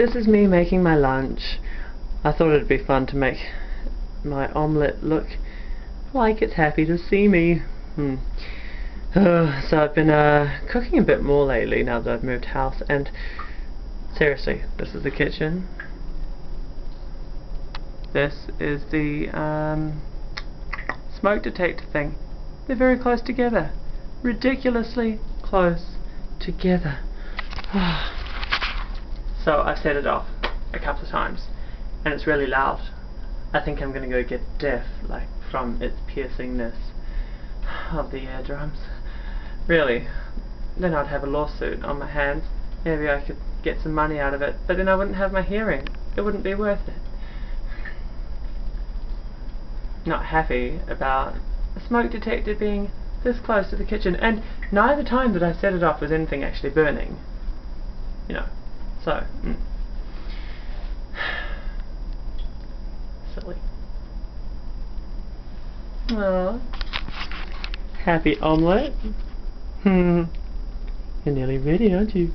this is me making my lunch. I thought it'd be fun to make my omelette look like it's happy to see me. Hmm. Uh, so I've been uh, cooking a bit more lately now that I've moved house and seriously, this is the kitchen. This is the um, smoke detector thing. They're very close together. Ridiculously close together. so I've set it off a couple of times and it's really loud. I think I'm gonna go get deaf like from its piercingness of the eardrums. Really, then I'd have a lawsuit on my hands. Maybe I could get some money out of it, but then I wouldn't have my hearing. It wouldn't be worth it. Not happy about a smoke detector being this close to the kitchen, and neither time that I set it off was anything actually burning. You know, so, mm. silly. Aww. Happy omelette. Hmm. You're nearly ready, aren't you?